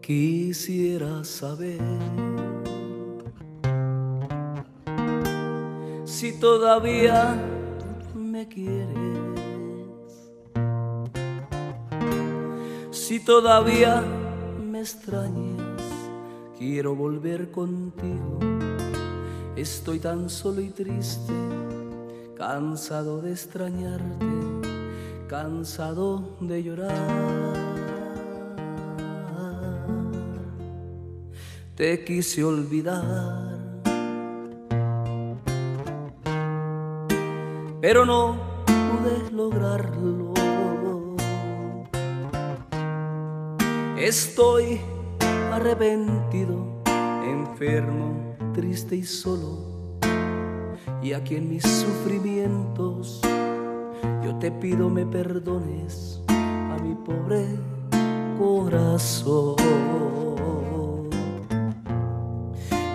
Quisiera saber si todavía me quieres, si todavía me extrañas, quiero volver contigo. Estoy tan solo y triste, cansado de extrañarte, cansado de llorar. te quise olvidar, pero no pude lograrlo. Estoy arrepentido, enfermo, triste y solo, y aquí en mis sufrimientos yo te pido me perdones a mi pobre corazón.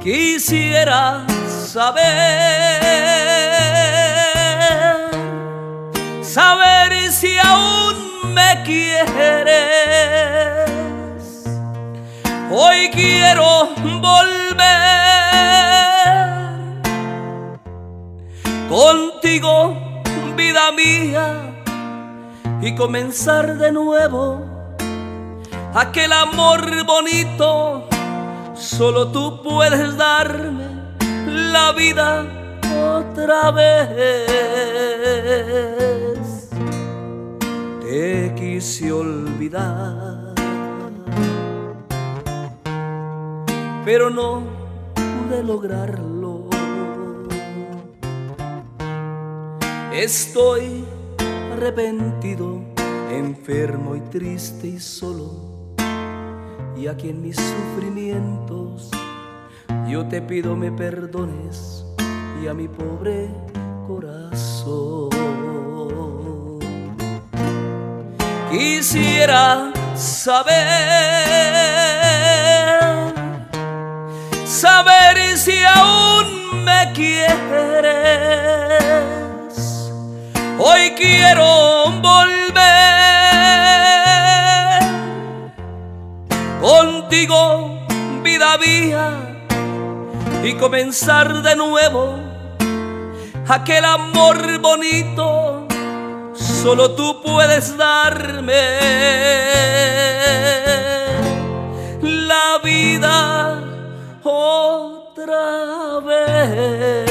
Quisiera saber, saber si aún me quieres. Hoy quiero volver contigo, vida mía, y comenzar de nuevo aquel amor bonito Solo tú puedes darme la vida otra vez. Te quise olvidar, pero no pude lograrlo. Estoy arrepentido, enfermo y triste y solo y aquí en mis sufrimientos yo te pido me perdones y a mi pobre corazón. Quisiera saber, saber si aún me quieres. Hoy quiero volver contigo, vida mía, y comenzar de nuevo aquel amor bonito, solo tú puedes darme otra vez.